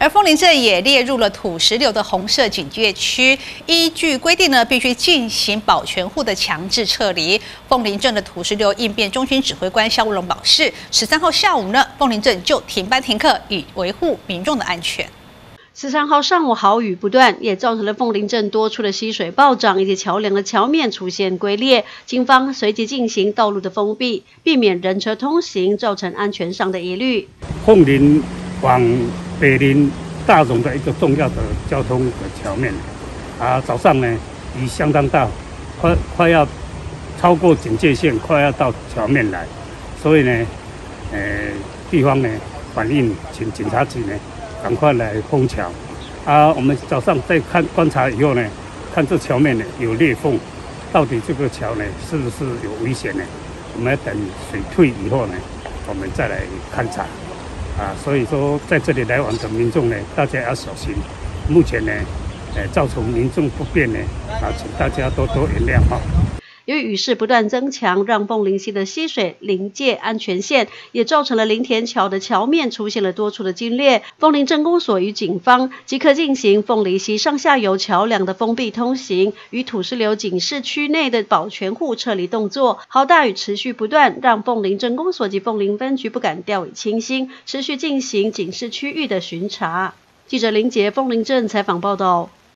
而凤林镇也列入了土石流的红色警戒区，依据规定呢，必须进行保全户的强制撤离。凤林镇的土石流应变中心指挥官肖武龙表示，十三号下午呢，凤林镇就停班停课，以维护民众的安全。十三号上午豪雨不断，也造成了凤林镇多处的溪水暴涨，以及桥梁的桥面出现龟裂。警方随即进行道路的封闭，避免人车通行，造成安全上的疑虑。凤林往北林大荣的一个重要的交通的桥面，啊，早上呢雨相当大，快快要超过警戒线，快要到桥面来，所以呢，呃，地方呢反映请警察局呢赶快来封桥。啊，我们早上再看观察以后呢，看这桥面呢有裂缝，到底这个桥呢是不是有危险呢？我们要等水退以后呢，我们再来勘察。啊，所以说在这里来往的民众呢，大家要小心。目前呢，呃，造成民众不便呢，啊，请大家多多原谅哈。由于雨势不断增强，让凤林溪的溪水临界安全线，也造成了林田桥的桥面出现了多处的龟裂。凤林镇公所与警方即刻进行凤林溪上下游桥梁的封闭通行与土石流警示区内的保全户撤离动作。好大雨持续不断，让凤林镇公所及凤林分局不敢掉以轻心，持续进行警示区域的巡查。记者林杰凤林镇采访报道。